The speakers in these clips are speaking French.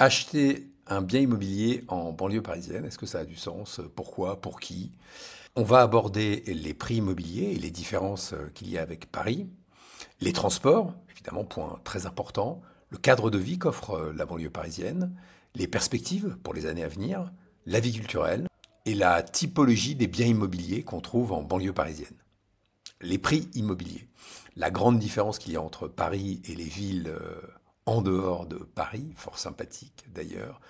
Acheter un bien immobilier en banlieue parisienne, est-ce que ça a du sens Pourquoi Pour qui? On va aborder les prix immobiliers et les différences qu'il y a avec Paris, les transports, évidemment, point très important, le cadre de vie qu'offre la banlieue parisienne, les perspectives pour les années à venir, la vie culturelle et la typologie des biens immobiliers qu'on trouve en banlieue parisienne. Les prix immobiliers. La grande différence qu'il y a entre Paris et les villes euh, en dehors de Paris, fort sympathique d'ailleurs,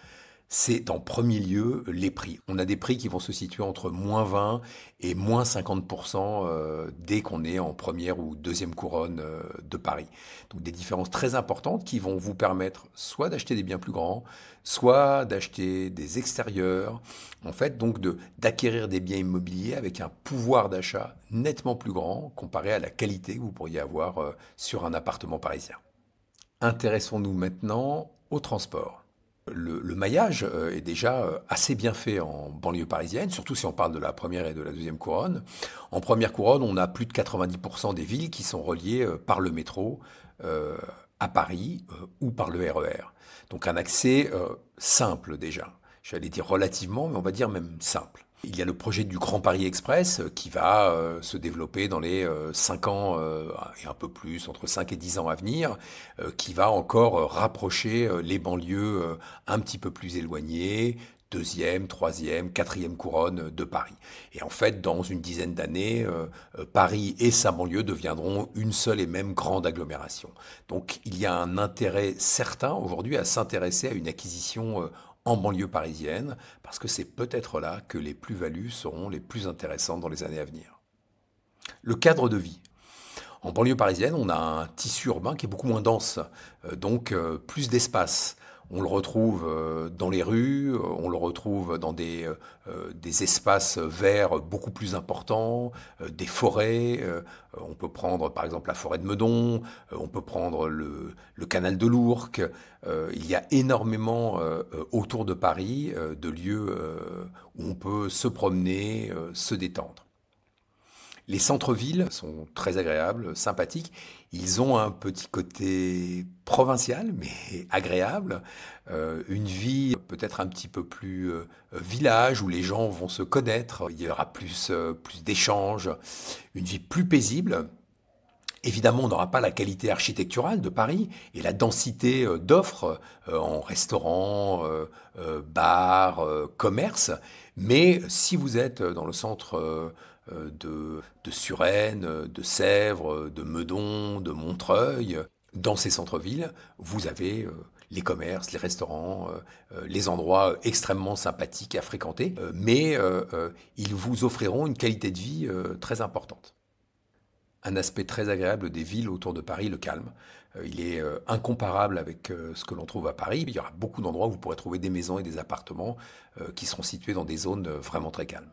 c'est en premier lieu les prix. On a des prix qui vont se situer entre moins 20 et moins 50% euh, dès qu'on est en première ou deuxième couronne euh, de Paris. Donc des différences très importantes qui vont vous permettre soit d'acheter des biens plus grands, soit d'acheter des extérieurs, en fait donc d'acquérir des biens immobiliers avec un pouvoir d'achat nettement plus grand comparé à la qualité que vous pourriez avoir euh, sur un appartement parisien. Intéressons-nous maintenant au transport. Le, maillage euh, est déjà euh, assez bien fait en banlieue parisienne, surtout si on parle de la première et de la deuxième couronne. En première couronne, on a plus de 90% des villes qui sont reliées euh, par le métro à Paris ou par le RER. E Donc un accès simple déjà. J'allais dire relativement, mais on va dire même simple. Il y a le projet du Grand Paris Express euh, qui va euh, se développer dans les 5 euh, ans et un peu plus, entre 5 et 10 ans à venir, qui va encore rapprocher les banlieues un petit peu plus éloignées, deuxième, troisième, quatrième couronne de Paris. Et en fait, dans une dizaine d'années, Paris et sa banlieue deviendront une seule et même grande agglomération. Donc il y a un intérêt certain aujourd'hui à s'intéresser à une acquisition en banlieue parisienne, parce que c'est peut-être là que les plus-values seront les plus intéressantes dans les années à venir. Le cadre de vie. En banlieue parisienne, on a un tissu urbain qui est beaucoup moins dense, euh, donc euh, plus d'espace. On le retrouve euh, dans les rues, euh, on le retrouve dans des, euh, espaces verts beaucoup plus importants, des forêts. On peut prendre par exemple la forêt de Meudon, on peut prendre le, le canal de l'Ourcq. Il y a énormément autour de Paris de lieux où on peut se promener, se détendre. Les centres-villes sont très agréables, sympathiques. Ils ont un petit côté provincial, mais agréable. Euh, une vie peut-être un petit peu plus euh, village, où les gens vont se connaître. Il y aura plus, euh, plus d'échanges. Une vie plus paisible. Évidemment, on n'aura pas la qualité architecturale de Paris et la densité d'offres en restaurants, bars, commerces. Mais si vous êtes dans le centre de, de Suresnes, de Sèvres, de Meudon, de Montreuil. Dans ces centres-villes, vous avez euh, les commerces, les restaurants, euh, les endroits extrêmement sympathiques à fréquenter, mais ils vous offriront une qualité de vie très importante. Un aspect très agréable des villes autour de Paris, le calme. Il est incomparable avec ce que l'on trouve à Paris. Il y aura beaucoup d'endroits où vous pourrez trouver des maisons et des appartements qui seront situés dans des zones vraiment très calmes.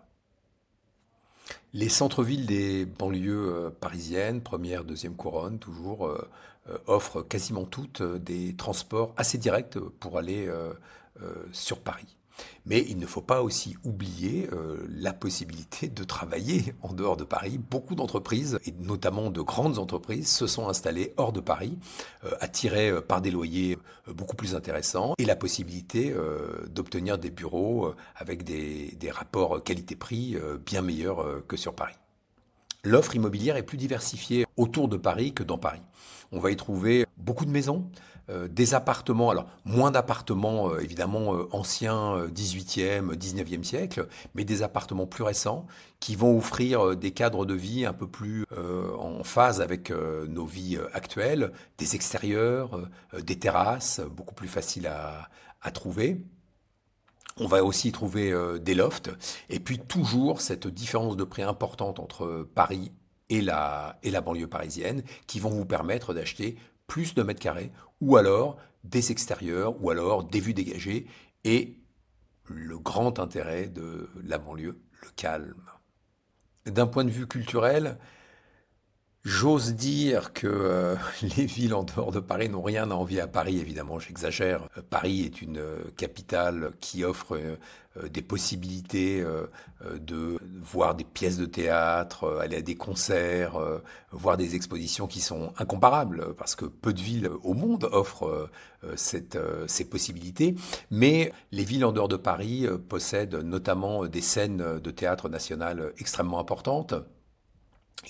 Les centres-villes des banlieues euh, parisiennes, première, deuxième couronne, toujours, euh, euh, offrent quasiment toutes des transports assez directs pour aller sur Paris. Mais il ne faut pas aussi oublier euh, la possibilité de travailler en dehors de Paris. Beaucoup d'entreprises, et notamment de grandes entreprises, se sont installées hors de Paris, euh, attirées euh, par des loyers beaucoup plus intéressants et la possibilité d'obtenir des bureaux avec des, des rapports qualité-prix bien meilleurs que sur Paris. L'offre immobilière est plus diversifiée autour de Paris que dans Paris. On va y trouver beaucoup de maisons, euh, des appartements, alors moins d'appartements euh, évidemment euh, anciens 18e, 19e siècle, mais des appartements plus récents qui vont offrir des cadres de vie un peu plus en phase avec nos vies actuelles, des extérieurs, des terrasses, beaucoup plus faciles à, à trouver. On va aussi trouver des lofts, et puis toujours cette différence de prix importante entre Paris et la, et la banlieue parisienne, qui vont vous permettre d'acheter plus de mètres carrés, ou alors des extérieurs, ou alors des vues dégagées, et le grand intérêt de la banlieue, le calme. D'un point de vue culturel, J'ose dire que euh, les villes en dehors de Paris n'ont rien à envier à Paris, évidemment, j'exagère. Euh, Paris est une euh, capitale qui offre des possibilités de voir des pièces de théâtre, aller à des concerts, voir des expositions qui sont incomparables, parce que peu de villes au monde offrent ces possibilités. Mais les villes en dehors de Paris possèdent notamment des scènes de théâtre national extrêmement importantes.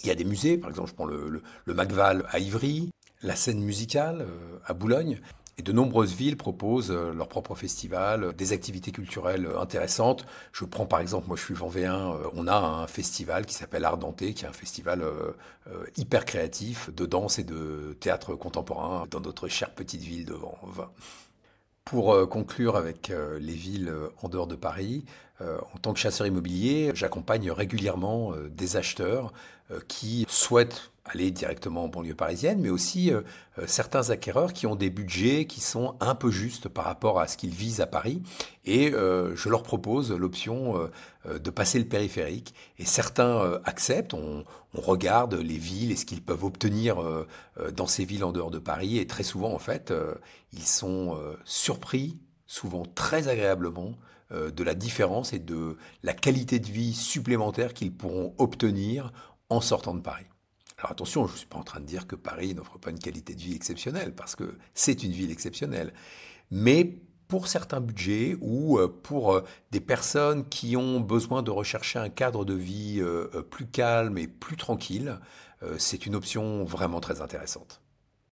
Il y a des musées, par exemple, je prends le, le, Macval à Ivry, la scène musicale euh, à Boulogne. Et de nombreuses villes proposent euh, leur propre festival, des activités culturelles intéressantes. Je prends par exemple, moi je suis vendéen, euh, on a un festival qui s'appelle Ardenté, qui est un festival hyper créatif de danse et de théâtre contemporain dans notre chère petite ville de Vanves. Pour conclure avec les villes en dehors de Paris, en tant que chasseur immobilier, j'accompagne régulièrement des acheteurs euh, qui souhaitent aller directement en banlieue parisienne, mais aussi euh, euh, certains acquéreurs qui ont des budgets qui sont un peu justes par rapport à ce qu'ils visent à Paris. Et je leur propose l'option de passer le périphérique. Et certains acceptent, on, on, regarde les villes et ce qu'ils peuvent obtenir dans ces villes en dehors de Paris. Et très souvent, en fait, ils sont surpris, souvent très agréablement, de la différence et de la qualité de vie supplémentaire qu'ils pourront obtenir en sortant de Paris. Alors attention, je ne suis pas en train de dire que Paris n'offre pas une qualité de vie exceptionnelle, parce que c'est une ville exceptionnelle. Mais pour certains budgets ou euh, pour euh, des personnes qui ont besoin de rechercher un cadre de vie euh, plus calme et plus tranquille, c'est une option vraiment très intéressante.